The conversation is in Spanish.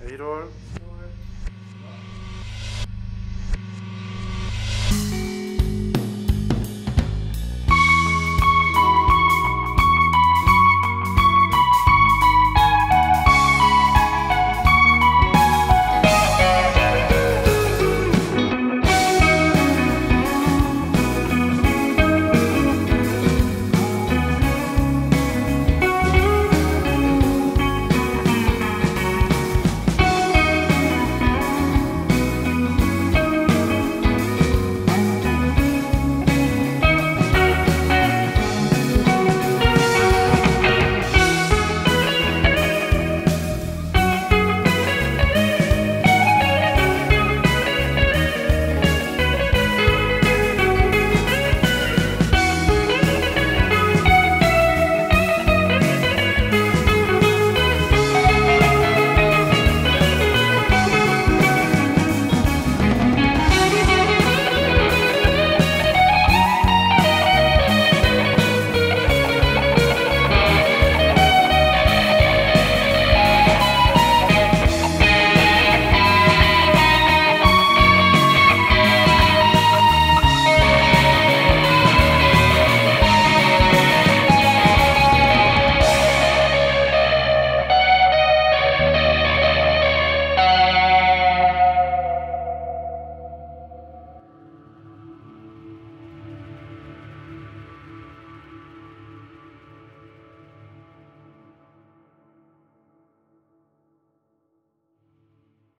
Error.